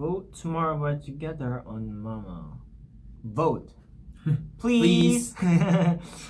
Vote tomorrow we're together on Mama. Vote. Please.